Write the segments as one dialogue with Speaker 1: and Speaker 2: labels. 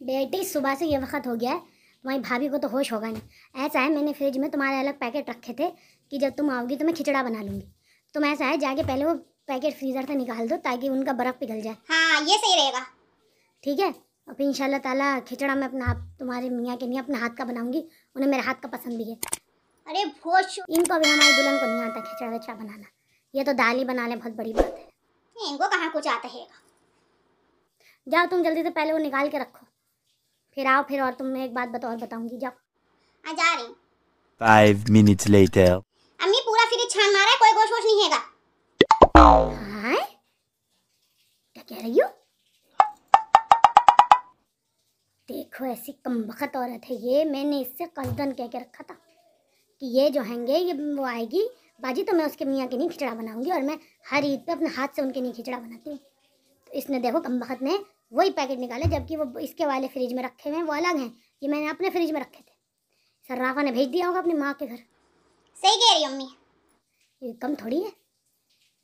Speaker 1: बेटी सुबह से ये वक्त हो गया है। तुम्हारी भाभी को तो होश होगा नहीं। ऐसा है मैंने फ्रिज में तुम्हारे अलग पैकेट रखे थे कि जब तुम आओगी तो मैं खिचड़ा बना लूँगी। तुम ऐसा है जाके पहले वो पैकेट फ्रीज़र से निकाल दो ताकि उनका बर्फ़ पिघल जाए।
Speaker 2: हाँ ये सही रहेगा।
Speaker 1: ठीक है? और फिर इंशाल्लाह ताला खिचड़ा मैं अपना हाथ तुम्हारे मियाँ के नहीं अपने हाथ का बनाऊँगी। उन्हें मेरे हाथ का पसंद भी है।
Speaker 2: अरे भोज
Speaker 1: इनको भी हमारी दुल्हन को नहीं आता खिचड़ा विचड़ा बनाना। ये तो दाल ही बना ले बहुत बड़ी बात है।
Speaker 2: इनको कहाँ कुछ आता है?
Speaker 1: जाओ तुम जल्दी से पहले वो निकाल के रखो। फिर आओ फिर और तुम एक बात बताओ और बताऊँगी जाओ।
Speaker 2: आ जा रही हूँ।
Speaker 3: Five minutes later.
Speaker 2: अम्मी पूरा फ्रिज छान मारा है कोई गोश वोश नहीं हैगा।
Speaker 1: हाँ क्या कह रही हो? देखो ऐसी कमबख्त औरत है ये मैंने इससे कसदन कह के रखा था कि ये जो हैंगे ये वो आएगी। बाजी तो मैं उसके मियाँ के नहीं खिचड़ा बनाऊँगी और मैं हर ईद पे अपने हाथ से उनके नहीं खिचड़ा बनाती हूँ। तो इसने देखो कमबख्त ने वही पैकेट निकाले जबकि वो इसके वाले फ्रिज में रखे हुए हैं वो अलग हैं। ये मैंने अपने फ्रिज में रखे थे। सर्राफा ने भेज दिया होगा अपनी माँ के घर।
Speaker 2: सही कह रही हो अम्मी
Speaker 1: ये कम थोड़ी है।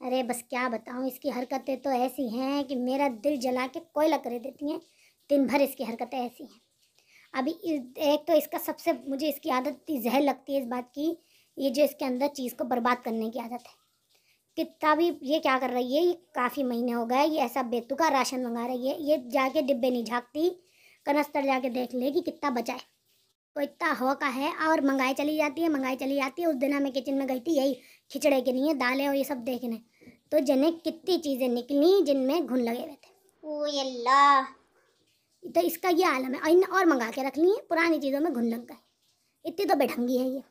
Speaker 1: अरे बस क्या बताऊँ इसकी हरकतें तो ऐसी हैं कि मेरा दिल जला के कोयला कर देती हैं। दिन भर इसकी हरकतें ऐसी हैं। अभी इस- एक तो इसका सबसे मुझे इसकी आदत जहर लगती है इस बात की ये जो इसके अंदर चीज़ को बर्बाद करने की आदत है। कितना भी ये क्या कर रही है? ये काफ़ी महीने हो गए ये ऐसा बेतुका राशन मंगा रही है। ये जाके डिब्बे नहीं झाँकती कनस्तर जाके देख ले कि कितना बचा है। तो इतना हो का है और मंगाई चली जाती है मंगाई चली जाती है। उस दिन मैं किचन में गई थी यही खिचड़े के लिए दालें और ये सब देखने। तो जने कितनी चीज़ें निकली जिनमें घुन लगे हुए थे।
Speaker 2: ओ अल्लाह।
Speaker 1: तो इसका ये आलम है और इन- और मंगा के रख ली है पुरानी चीज़ों में घुन लग गए। इतनी तो बेढंगी है ये।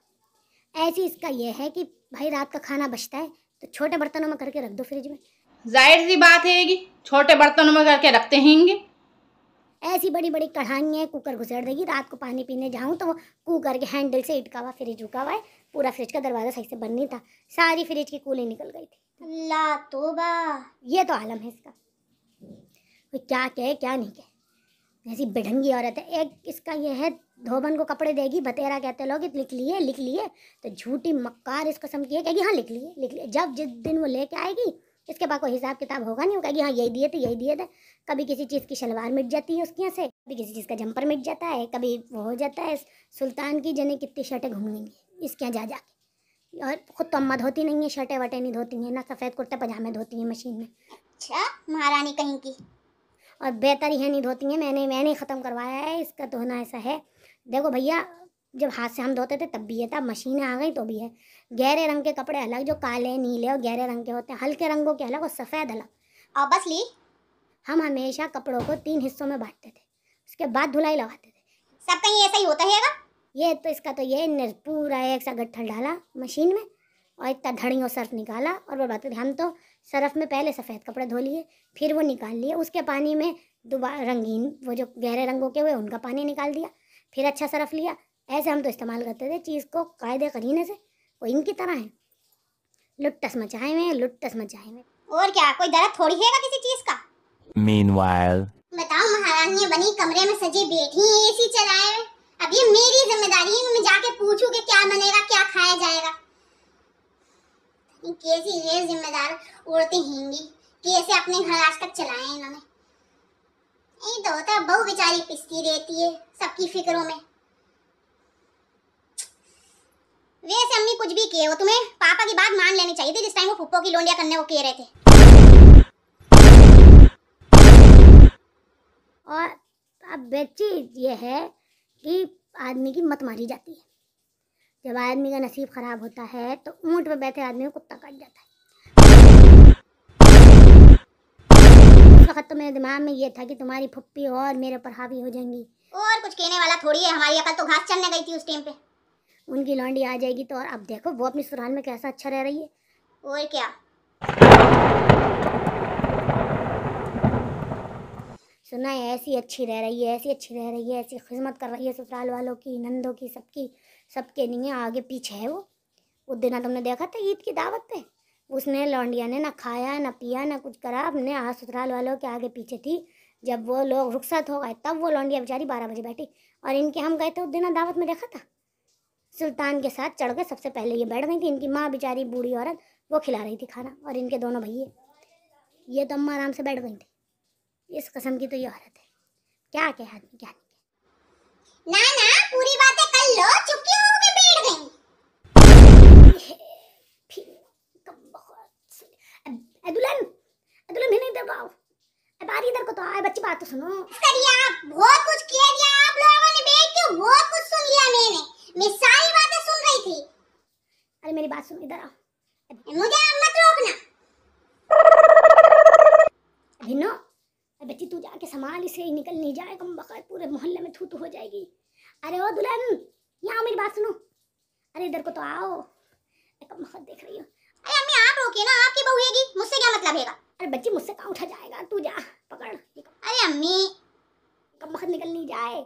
Speaker 1: ऐसी इसका ये है कि भाई रात का खाना बचता है तो छोटे बर्तनों में करके रख दो फ्रिज में।
Speaker 4: ज़ाहिर सी बात है कि छोटे बर्तनों में करके रखते हैंगे।
Speaker 1: ऐसी बड़ी बड़ी कढ़ाइयाँ कुकर घुसेड़ देगी रात को पानी पीने जाऊँ तो वो कुकर के हैंडल से इटका हुआ फ्रिज रुका हुआ है पूरा फ्रिज का दरवाज़ा सही से बंद नहीं था सारी फ्रिज की कूलिंग निकल गई थी।
Speaker 2: अल्लाह तोबा।
Speaker 1: ये तो आलम है इसका। क्या कहे क्या नहीं कहे। ऐसी बिढंगी औरत है। एक इसका ये है, धोबन को कपड़े देगी, बतेरा कहते लोग, लिख लिए लिख लिए। तो झूठी मक्कार इस कसम की है कहेगी हाँ लिख लिए लिख लिए। जब जिस दिन वो लेके आएगी, इसके पास कोई हिसाब किताब होगा नहीं, वो कहेगी हाँ यही दिए थे, यही दिए थे। कभी किसी चीज़ की शलवार मिट जाती है उसके यहाँ से, कभी किसी चीज़ का जंपर मिट जाता है, कभी वो हो जाता है सुल्तान की जने कितनी शर्टें घूम गई इसके यहाँ जा जाके और खुद तो अम्मा धोती नहीं है, शर्टें वटें नहीं धोती हैं, ना सफ़ेद कुर्ते, पजामे धोती हैं मशीन में।
Speaker 2: अच्छा महारानी कहीं की?
Speaker 1: और बेहतर ही नहीं धोती हैं। मैंने मैंने ख़त्म करवाया है इसका तो होना ऐसा है। देखो भैया जब हाथ से हम धोते थे तब भी ये था मशीनें आ गई तो भी है। गहरे रंग के कपड़े अलग जो काले नीले और गहरे रंग के होते हैं हल्के रंगों के अलग और सफ़ेद अलग।
Speaker 2: और बस ली?
Speaker 1: हम हमेशा कपड़ों को तीन हिस्सों में बांटते थे। उसके बाद धुलाई लगाते थे।
Speaker 2: सब कहीं ऐसा ही होता है
Speaker 1: ये तो इसका तो ये पूरा एक सा गट्ठल डाला मशीन में और इतना धड़ियों सर्फ निकाला और वो बात हम तो सर्फ में पहले सफ़ेद कपड़े धो लिए फिर वो निकाल लिए। उसके पानी में दोबारा रंगीन वो जो गहरे रंगों के हुए उनका पानी निकाल दिया। फिर अच्छा सरफ लिया। ऐसे हम तो इस्तेमाल करते थे चीज़ को कायदे करीने से। वो इनकी तरह है। लुट्टस मचाए हुए लुट्टस मचाए हुए
Speaker 2: और क्या कोई दर्द थोड़ी है किसी चीज़ का?
Speaker 3: Meanwhile.
Speaker 2: बताओ महारानी बनी कमरे में सजी बैठी एसी चलाए अब ये मेरी ज़िम्मेदारी है मैं जाके पूछूँ कि क्या बनेगा क्या खाया जाएगा। कैसी ये जिम्मेदार औरतें होंगी? कैसे अपने घर आज तक चलाए इन्होंने? यही तो होता है बहू बेचारी पिसती रहती है सबकी फिक्रों में। वैसे अम्मी कुछ भी किए हो तुम्हें पापा की बात मान लेनी चाहिए थी जिस टाइम वो फुप्पो की लोंडिया करने को कह रहे थे।
Speaker 1: और अब बेची ये है कि आदमी की मत मारी जाती है। जब आदमी का नसीब खराब होता है तो ऊँट पर बैठे आदमी को कुत्ता काट जाता है। उस वक्त तो मेरे दिमाग में ये था कि तुम्हारी फुप्पी और मेरे पर हावी हो जाएँगी।
Speaker 2: और कुछ कहने वाला थोड़ी है हमारी अकल तो घास चलने गई थी उस टाइम पे।
Speaker 1: उनकी लॉन्डी आ जाएगी तो और अब देखो वो अपनी सुरहान में कैसा अच्छा रह रही है।
Speaker 2: और क्या?
Speaker 1: सुना है, ऐसी अच्छी रह रही है, ऐसी अच्छी रह रही है, ऐसी खिदमत कर रही है ससुराल वालों की, नंदों की, सबकी, सबके नहीं है आगे पीछे है वो। उस दिन तुमने देखा था ईद की दावत पे? उसने लौंडिया ने ना खाया, ना पिया, ना कुछ करा, अपने आज ससुराल वालों के आगे पीछे थी। जब वो लोग रुखसत हो गए, तब वो लौंडिया बेचारी बारह बजे बैठी। और इनके हम गए थे उस दिन दावत में देखा था? सुल्तान के साथ चढ़ के सबसे पहले ये बैठ गई थी, इनकी माँ बेचारी बूढ़ी औरत, वो खिला रही थी खाना, और इनके दोनों भैया। ये तो अम्मा आराम से बैठ गई थी। इस कस्म की तो ये औरत है। क्या क्या आदमी क्या नहीं
Speaker 2: ना ना पूरी बातें कर लो चुप क्यों होके बैठ गई।
Speaker 1: दुल्हन दुल्हन भी नहीं दे पाओ ए बारी इधर को तो आए बच्ची बात तो सुनो।
Speaker 2: करिए आप बहुत कुछ किया दिया आप लोगों ने बैठ के बहुत कुछ सुन लिया मैंने। मैं सारी बातें सुन रही थी।
Speaker 1: अरे मेरी बात सुनो इधर आओ।
Speaker 2: मुझे मत रोकना।
Speaker 1: भिन्नो बच्ची तू जाके संभाल इसे निकल नहीं जाए कम बखत पूरे मोहल्ले में थू हो जाएगी। अरे ओ दुल्हन यहाँ मेरी बात सुनो। अरे इधर को तो आओ। कम देख रही हो?
Speaker 2: अरे अम्मी आप रोकिए ना आपकी बहू हैगी मुझसे क्या मतलब हैगा
Speaker 1: अरे बच्ची मुझसे कहाँ उठा जाएगा? तू जा पकड़।
Speaker 2: अरे अम्मी।
Speaker 1: कम निकल नहीं जाए।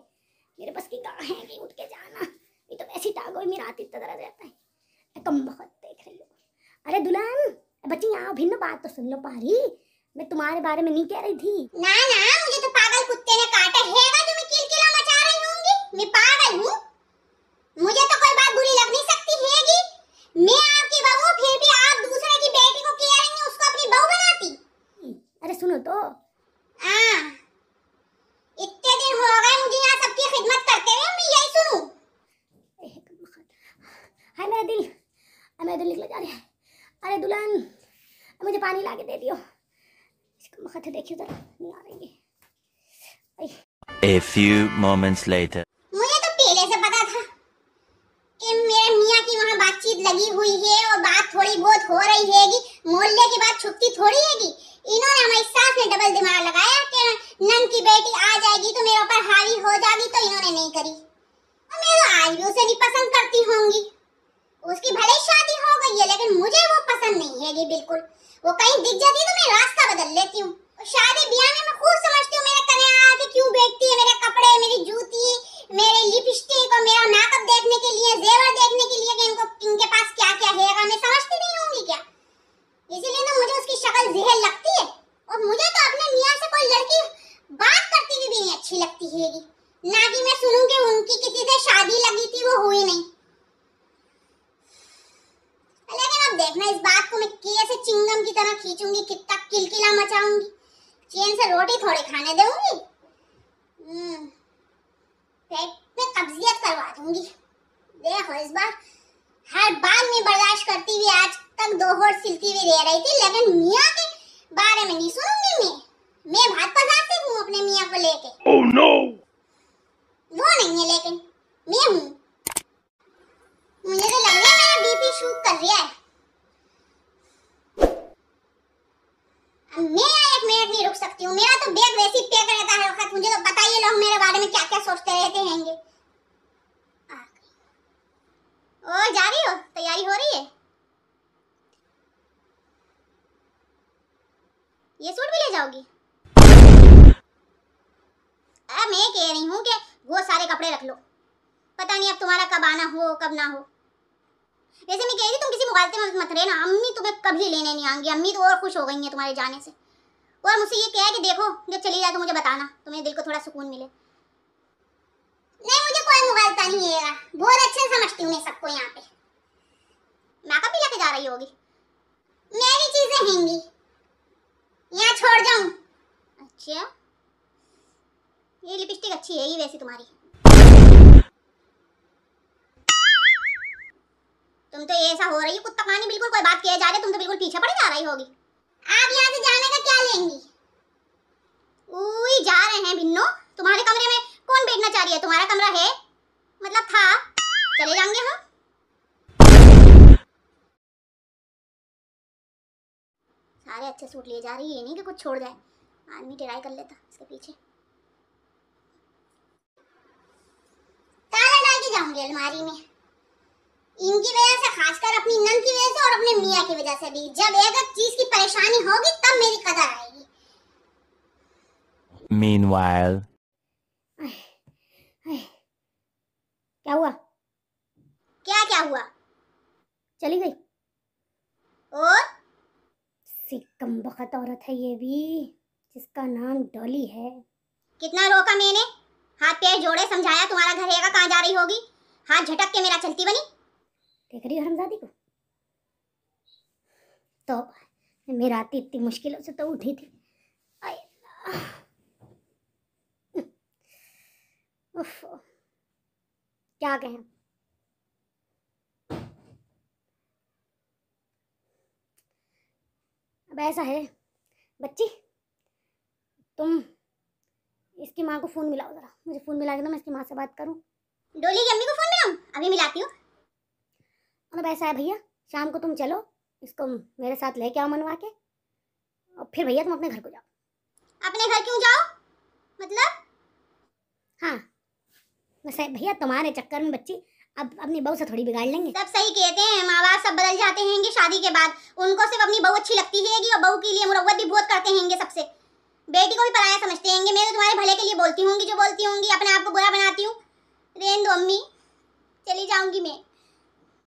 Speaker 1: मेरे बस की गाँव है उठ के जाना। ये तो वैसी टागो मेरा हाथ इतना दर्द रहता है। कम बखत देख रही हो? अरे दुल्हन बच्ची यहाँ भिन्न बात तो सुन लो पारी मैं तुम्हारे बारे में नहीं कह रही थी।
Speaker 2: ना ना, मुझे तो पागल कुत्ते ने काटा। है जो मैं किलकिला मचा रही होंगी। मैं पागल हूँ मुझे तो कोई बात बुरी लग नहीं सकती हैगी मैं आपकी बहू हूँ, फिर भी आप दूसरे की बेटी को कह रही हैं उसको अपनी बहू बनाती
Speaker 1: अरे सुनो तो
Speaker 2: हाँ इतने दिन हो गए मुझे यहाँ सबकी खिदमत करते हुए मैं यही सुनूं
Speaker 1: ए, कम बखत। हाय मेरा दिल हाय मेरा दिल निकल जा रहा है अरे दुल्हन मुझे पानी ला के दे दियो इसका मखत है देखियो जरा नहीं आ रही है।
Speaker 3: A few moments later.
Speaker 2: मुझे तो पहले से पता था कि मेरे मियाँ की वहाँ बातचीत लगी हुई है और बात थोड़ी बहुत हो रही हैगी। मोहल्ले की बात छुपती थोड़ी हैगी। इन्होंने हमारी सास ने डबल दिमाग लगाया कि नन की बेटी आ जाएगी तो मेरे ऊपर हावी हो जाएगी तो इन्होंने नहीं करी। और मैं तो आज भी उसे नहीं पसंद करती होंगी। उसकी भले ही शादी हो गई है लेकिन मुझे वो पसंद नहीं हैगी बिल्कुल। वो कहीं दिख जाती है तो मैं रास्ता बदल लेती हूँ। शादी ब्याह में मैं खूब समझती हूँ, मेरे कन्या आके क्यों बैठती है, मेरे कपड़े, मेरी जूती, मेरे लिपस्टिक और मेरा मेकअप देखने के लिए जेवर देखने के लिए कि इनको, इनके पास क्या क्या है मैं समझती नहीं होंगी क्या इसीलिए तो मुझे उसकी शक्ल जहर लगती है और मुझे तो अपने मियाँ से कोई लड़की बात करती हुई भी नहीं अच्छी लगती हैगी ना कि मैं सुनूं कि उनकी किसी से शादी लगी थी वो हुई नहीं लेकिन अब देखना इस बात को मैं कैसे चिंगम की तरह खींचूँगी कितना किलकिला मचाऊँगी चैन से रोटी थोड़ी खाने दूँगी। हम्म, पेट में कब्जियत करवा दूँगी। देखो इस बार हर बार मैं बर्दाश्त करती हुई आज तक दो होठ सिलती हुई रह रही थी लेकिन मियाँ के बारे में नहीं सुनूँगी मैं। मैं भात पकाती हूँ अपने मियाँ को लेके।
Speaker 3: Oh no!
Speaker 2: वो नहीं है लेकिन मैं हूँ मुझे तो लग रहा है मेरा बीपी शूट कर रहा है अब मैं यहाँ एक मिनट नहीं रुक सकती हूँ मेरा तो बैग वैसे ही पैक रहता है वक्त मुझे तो पता ही है लोग मेरे बारे में क्या क्या सोचते रहते हैंगे। और जा रही हो? तैयारी हो रही है? ये सूट भी ले जाओगी? अब मैं कह रही हूँ कि वो सारे कपड़े रख लो। पता नहीं अब तुम्हारा कब आना हो, कब ना हो। वैसे मैं कह रही तुम किसी मुगालते में मत रहना। अम्मी तुम्हें कभी लेने नहीं आएँगी। अम्मी तो और खुश हो गई हैं तुम्हारे जाने से। और मुझसे ये कहा कि देखो, जब चली जाए तो मुझे बताना। तुम्हें दिल को थोड़ा सुकून मिले। नहीं, मुझे कोई मुगालता नहीं है। बहुत अच्छे से समझती हूँ मैं सबको यहाँ पे। मेकअप भी लेके जा रही होगी? मेरी चीज़ें हैंगी। यहाँ छोड़ जाऊँ। अच्छा। ये लिपस्टिक अच्छी है, ये वैसी तुम्हारी। तुम तो ऐसा हो रही हो, कुत्ता पानी बिल्कुल कोई बात किए जा रहे तुम तो बिल्कुल पीछे पड़ी जा रही होगी। आप यहाँ से जाने का क्या लेंगी? जा रहे हैं भिन्नो तुम्हारे कमरे में कौन बैठना चाह रही है? तुम्हारा कमरा है? मतलब था। चले जाएँगे हम? सारे अच्छे सूट लिए जा रही है। ये नहीं कि कुछ छोड़ जाए। आदमी ट्राई कर लेता इसके पीछे। ताला डाल के जाऊँगी अलमारी में। इनकी वजह से, खासकर अपनी नन की वजह से और अपने मियाँ की वजह से भी। जब एक एक चीज़ की परेशानी होगी, तब मेरी कदर आएगी।
Speaker 3: Meanwhile.
Speaker 1: क्या हुआ?
Speaker 2: क्या क्या हुआ?
Speaker 1: चली गई।
Speaker 2: और?
Speaker 1: सिकम बखत औरत है ये भी जिसका नाम डॉली है।
Speaker 2: कितना रोका मैंने? हाथ पैर जोड़े समझाया तुम्हारा घर रहेगा कहाँ जा रही होगी? हाथ झटक के मेरा चलती बनी।
Speaker 1: देख रही हो हरमजादी को? तो मेरा आती इतनी मुश्किलों से तो उठी थी। उफ। क्या कहें? अब ऐसा है, बच्ची, तुम इसकी माँ को फ़ोन मिलाओ ज़रा। मुझे फ़ोन मिला के ना मैं इसकी माँ से बात करूँ।
Speaker 2: डोली की अम्मी को फ़ोन मिलाऊं? अभी मिलाती हूँ।
Speaker 1: मतलब ऐसा है भैया, शाम को तुम चलो, इसको मेरे साथ लेके आओ मनवा के, और फिर भैया तुम अपने घर को जाओ।
Speaker 2: अपने घर क्यों जाओ? मतलब?
Speaker 1: वैसे भैया तुम्हारे चक्कर में बच्ची अब अपनी बहू से थोड़ी बिगाड़ लेंगे।
Speaker 2: सब सही कहते हैं माँ बाप सब बदल जाते हैं शादी के बाद। उनको सिर्फ़ अपनी बहू अच्छी लगती है और बहू के लिए मुरवत भी बहुत करते हैं सबसे। बेटी को भी पराया समझते हैं मैं तो तुम्हारे भले के लिए बोलती हूँ जो बोलती हूँ अपने आप को बुरा बनाती हूँ। रेन दो, अम्मी। चली जाऊँगी मैं।